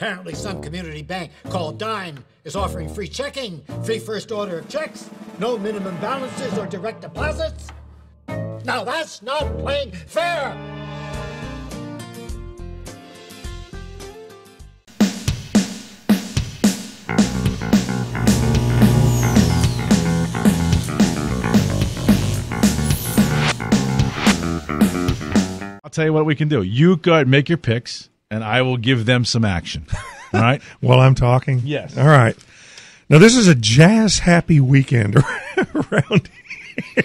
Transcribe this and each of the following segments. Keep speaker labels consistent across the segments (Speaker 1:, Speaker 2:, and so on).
Speaker 1: Apparently, some community bank called Dime is offering free checking, free first order of checks, no minimum balances or direct deposits. Now that's not playing fair.
Speaker 2: I'll tell you what we can do. You go ahead, make your picks, and I will give them some action. All right?
Speaker 3: While I'm talking?
Speaker 2: Yes.
Speaker 3: All right. Now, this is a jazz happy weekend around here.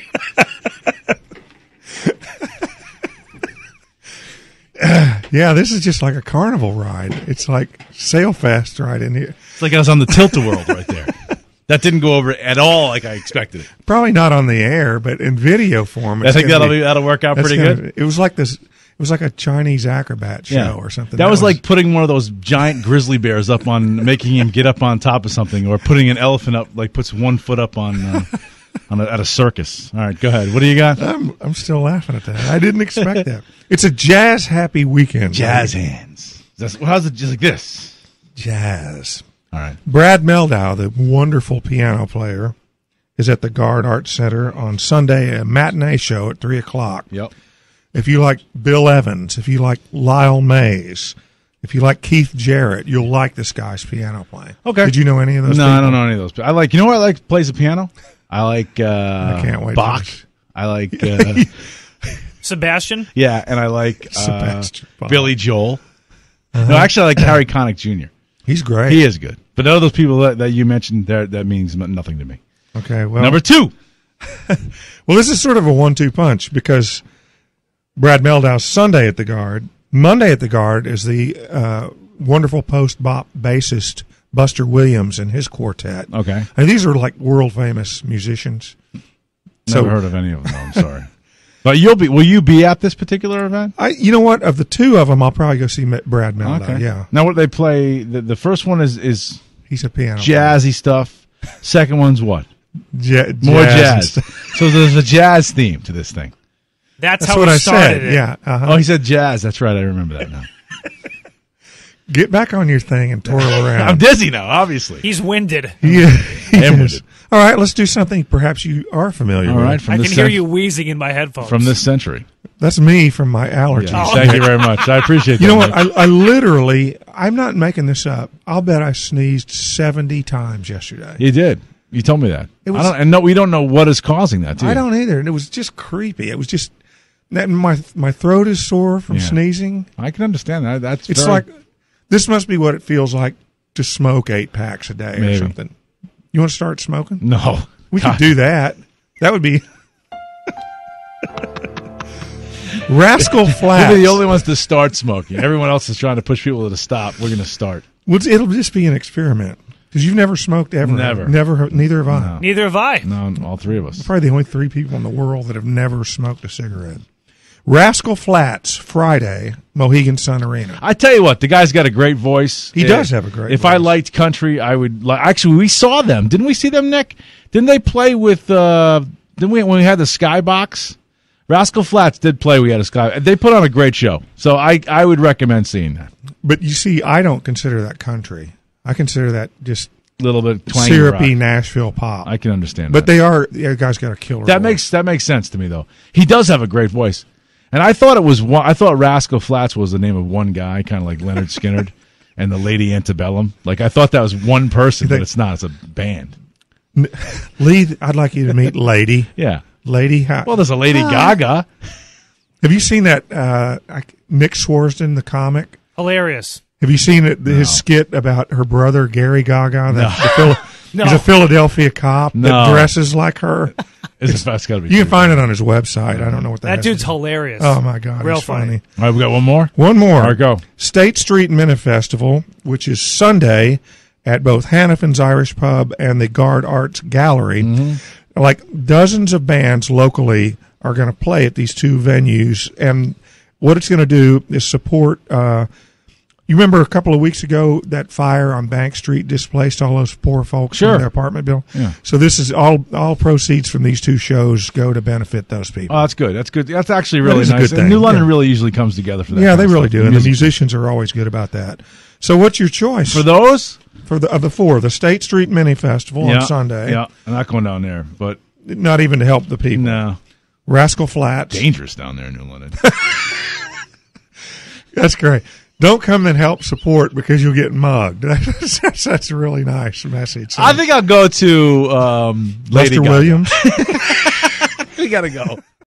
Speaker 3: yeah, this is just like a carnival ride. It's like sail fast right in here.
Speaker 2: It's like I was on the Tilt-A-Whirl right there. That didn't go over at all like I expected it.
Speaker 3: Probably not on the air, but in video form.
Speaker 2: I think that'll be, that'll work out pretty
Speaker 3: gonna-
Speaker 2: good.
Speaker 3: It was like this. It was like a Chinese acrobat show or something.
Speaker 2: That, was, like putting one of those giant grizzly bears up on, making him get up on top of something, or putting an elephant up, like puts one foot up on, uh, on a, at a circus. All right, go ahead. What do you got?
Speaker 3: I'm, I'm still laughing at that. I didn't expect that. It's a jazz happy weekend.
Speaker 2: Jazz
Speaker 3: lady.
Speaker 2: hands. That's, how's it just like this?
Speaker 3: Jazz.
Speaker 2: All right.
Speaker 3: Brad Mehldau, the wonderful piano player, is at the Garde Arts Center on Sunday, a matinee show at 3 o'clock.
Speaker 2: Yep.
Speaker 3: If you like Bill Evans, if you like Lyle Mays, if you like Keith Jarrett, you'll like this guy's piano playing.
Speaker 2: Okay.
Speaker 3: Did you know any of those
Speaker 2: No,
Speaker 3: people?
Speaker 2: I don't know any of those. I like. You know what I like? Plays the piano. I like. Uh,
Speaker 3: I can't wait
Speaker 2: Bach. I like. Uh,
Speaker 4: Sebastian.
Speaker 2: yeah, and I like uh,
Speaker 3: Sebastian Bach.
Speaker 2: Billy Joel. No, actually, I like Harry Connick Jr.
Speaker 3: He's great.
Speaker 2: He is good. But none of those people that, that you mentioned, there that means nothing to me.
Speaker 3: Okay, well,
Speaker 2: Number two.
Speaker 3: Well, this is sort of a one-two punch because Brad Mehldau's Sunday at the Garde, Monday at the Garde is the uh, wonderful post-bop bassist Buster Williams and his quartet.
Speaker 2: Okay.
Speaker 3: and these are like world famous musicians.
Speaker 2: Never heard of any of them. though, I'm sorry. But you'll be. Will you be at this particular event?
Speaker 3: I, you know what? Of the two of them, I'll probably go see Brad Mehldau. Okay. Yeah,
Speaker 2: Now, what they play? The, the first one is is
Speaker 3: he's a piano
Speaker 2: jazzy stuff. Second one's what?
Speaker 3: player. Ja-
Speaker 2: More
Speaker 3: jazz.
Speaker 2: jazz. so there's a jazz theme to this thing.
Speaker 4: That's,
Speaker 3: That's
Speaker 4: how
Speaker 3: what
Speaker 4: he
Speaker 3: I
Speaker 4: started
Speaker 3: said.
Speaker 4: it.
Speaker 3: Yeah. Uh-huh.
Speaker 2: Oh, he said jazz. That's right. I remember that now.
Speaker 3: Get back on your thing and twirl around.
Speaker 2: I'm dizzy now. Obviously.
Speaker 4: He's winded.
Speaker 3: Yeah.
Speaker 2: Am
Speaker 3: Yes.
Speaker 2: with it.
Speaker 3: All right, let's do something perhaps you are familiar
Speaker 2: All
Speaker 3: with.
Speaker 2: right.
Speaker 4: I can
Speaker 2: this
Speaker 4: hear
Speaker 2: cent-
Speaker 4: you wheezing in my headphones.
Speaker 2: from this century.
Speaker 3: That's me from my allergies.
Speaker 2: Yeah. Thank you very much. I appreciate.
Speaker 3: You
Speaker 2: that,
Speaker 3: know what? I, I literally, I'm not making this up. I'll bet I sneezed 70 times yesterday.
Speaker 2: you did. You told me that.
Speaker 3: It was-
Speaker 2: I don't, and no, we don't know what is causing that. Do
Speaker 3: I don't either. And it was just creepy. It was just, that my my throat is sore from
Speaker 2: Yeah.
Speaker 3: sneezing.
Speaker 2: I can understand that. That's
Speaker 3: It's
Speaker 2: very-
Speaker 3: like, this must be what it feels like to smoke eight packs a day
Speaker 2: Maybe.
Speaker 3: or something. You want to start smoking?
Speaker 2: no.
Speaker 3: We
Speaker 2: God.
Speaker 3: could do that. That would be. Rascal Flatts.
Speaker 2: We're the only ones to start smoking. Everyone else is trying to push people to stop. We're going to start.
Speaker 3: Well, it'll just be an experiment because you've never smoked ever.
Speaker 2: Never.
Speaker 3: never. Neither have I.
Speaker 4: Neither have I.
Speaker 2: No, all three of us.
Speaker 3: Probably the only three people in the world that have never smoked a cigarette. Rascal Flatts Friday, Mohegan Sun Arena.
Speaker 2: I tell you what, the guy's got a great voice.
Speaker 3: He
Speaker 2: Uh,
Speaker 3: does have a great
Speaker 2: If I liked country, I would. Li- Actually, we saw them. Didn't we see them, Nick? Didn't they play with? uh Didn't we when we had the Skybox? Rascal Flatts did play. We had a sky. They put on a great show. So I I would recommend seeing that.
Speaker 3: But you see, I don't consider that country. I consider that just
Speaker 2: A little bit
Speaker 3: syrupy
Speaker 2: rock.
Speaker 3: Nashville pop.
Speaker 2: I can understand.
Speaker 3: but
Speaker 2: that.
Speaker 3: they are. Yeah, the guy's got a killer.
Speaker 2: That
Speaker 3: voice.
Speaker 2: makes that makes sense to me though. He does have a great voice, and I thought it was one. I thought Rascal Flatts was the name of one guy, kind of like Lynyrd Skynyrd, and the Lady Antebellum. Like I thought that was one person, but it's not. It's a band.
Speaker 3: Lee. I'd like you to meet Lady.
Speaker 2: Yeah.
Speaker 3: Lady. How,
Speaker 2: Well, there's a Lady
Speaker 3: Ah.
Speaker 2: Gaga.
Speaker 3: have you seen that? Uh, Nick Swardson, the comic.
Speaker 4: Hilarious.
Speaker 3: Have you seen it? His skit about her brother Gary Gaga. That the Phil- He's a Philadelphia cop
Speaker 2: No.
Speaker 3: that dresses like her.
Speaker 2: It's, that's got to be.
Speaker 3: You can find it on his website. I don't know what that.
Speaker 4: That dude's
Speaker 3: do-
Speaker 4: hilarious.
Speaker 3: Oh my god,
Speaker 4: Real
Speaker 3: he's
Speaker 4: funny.
Speaker 3: funny.
Speaker 2: All right, we got one more.
Speaker 3: One more.
Speaker 2: All right, go.
Speaker 3: State Street Minute Festival, which is Sunday at both Hanafin's Irish Pub and the Garde Arts Gallery.
Speaker 2: Mm-hmm.
Speaker 3: Like dozens of bands locally are going to play at these two venues, and what it's going to do is support. Uh, you remember a couple of weeks ago that fire on Bank Street displaced all those poor folks
Speaker 2: Sure.
Speaker 3: from their apartment bill.
Speaker 2: Yeah.
Speaker 3: So this is all all proceeds from these two shows go to benefit those people.
Speaker 2: Oh, that's good. That's good. That's actually
Speaker 3: That
Speaker 2: really
Speaker 3: is a
Speaker 2: nice.
Speaker 3: good
Speaker 2: And New London
Speaker 3: yeah.
Speaker 2: really usually comes together for that.
Speaker 3: yeah,
Speaker 2: kind
Speaker 3: they
Speaker 2: of
Speaker 3: really
Speaker 2: stuff.
Speaker 3: do, and the musicians are always good about that. So what's your choice
Speaker 2: For those,
Speaker 3: for the of the four? The State Street Mini Festival
Speaker 2: yeah,
Speaker 3: on Sunday.
Speaker 2: Yeah, I'm not going down there, but
Speaker 3: Not even to help the people.
Speaker 2: no,
Speaker 3: Rascal Flatts.
Speaker 2: dangerous down there in New London.
Speaker 3: That's great. Don't come and help support because you'll get mugged. that's, that's a really nice message.
Speaker 2: I think I'll go to um, Lady.
Speaker 3: Williams.
Speaker 2: We gotta go.